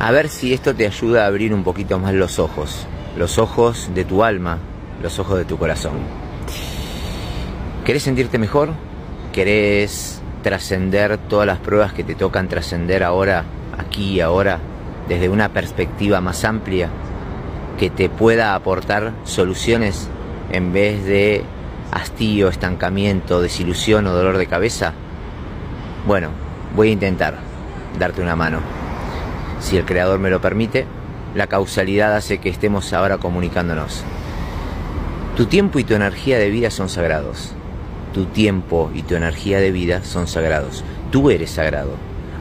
A ver si esto te ayuda a abrir un poquito más los ojos, los ojos de tu alma, los ojos de tu corazón. ¿Querés sentirte mejor? ¿Querés trascender todas las pruebas que te tocan trascender ahora, aquí y ahora, desde una perspectiva más amplia, que te pueda aportar soluciones en vez de hastío, estancamiento, desilusión o dolor de cabeza? Bueno, voy a intentar darte una mano. Si el Creador me lo permite, la causalidad hace que estemos ahora comunicándonos. Tu tiempo y tu energía de vida son sagrados. Tu tiempo y tu energía de vida son sagrados. Tú eres sagrado.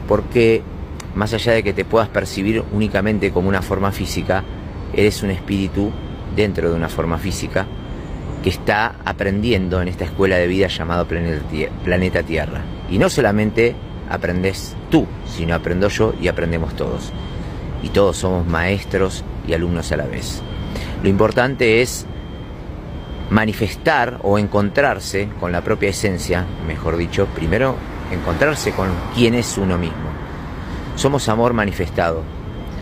Porque más allá de que te puedas percibir únicamente como una forma física, eres un espíritu dentro de una forma física que está aprendiendo en esta escuela de vida llamado planeta Tierra. Y no solamente aprendes tú, sino aprendo yo y aprendemos todos. Y todos somos maestros y alumnos a la vez. Lo importante es manifestar o encontrarse con la propia esencia, mejor dicho, primero encontrarse con quién es uno mismo. Somos amor manifestado,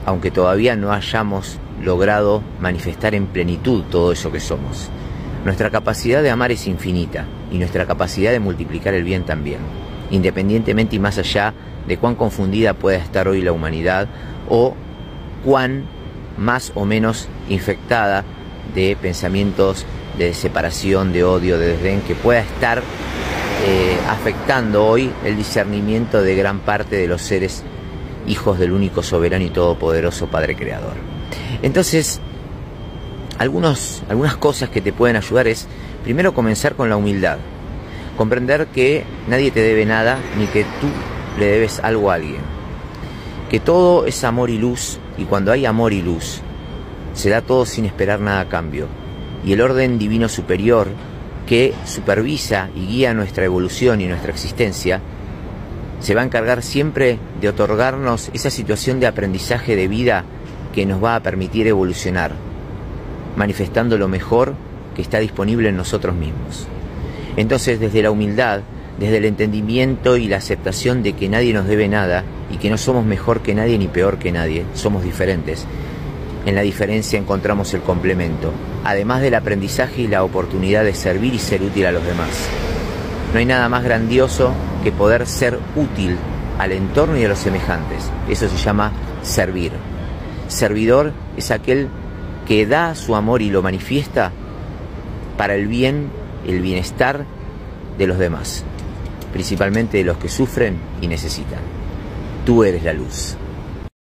aunque todavía no hayamos logrado manifestar en plenitud todo eso que somos. Nuestra capacidad de amar es infinita y nuestra capacidad de multiplicar el bien también independientemente y más allá de cuán confundida pueda estar hoy la humanidad o cuán más o menos infectada de pensamientos de separación, de odio, de desdén, que pueda estar eh, afectando hoy el discernimiento de gran parte de los seres hijos del único soberano y todopoderoso Padre Creador. Entonces, algunos, algunas cosas que te pueden ayudar es, primero, comenzar con la humildad. Comprender que nadie te debe nada ni que tú le debes algo a alguien. Que todo es amor y luz y cuando hay amor y luz se da todo sin esperar nada a cambio. Y el orden divino superior que supervisa y guía nuestra evolución y nuestra existencia se va a encargar siempre de otorgarnos esa situación de aprendizaje de vida que nos va a permitir evolucionar, manifestando lo mejor que está disponible en nosotros mismos. Entonces, desde la humildad, desde el entendimiento y la aceptación de que nadie nos debe nada y que no somos mejor que nadie ni peor que nadie, somos diferentes. En la diferencia encontramos el complemento, además del aprendizaje y la oportunidad de servir y ser útil a los demás. No hay nada más grandioso que poder ser útil al entorno y a los semejantes. Eso se llama servir. Servidor es aquel que da su amor y lo manifiesta para el bien el bienestar de los demás, principalmente de los que sufren y necesitan. Tú eres la luz.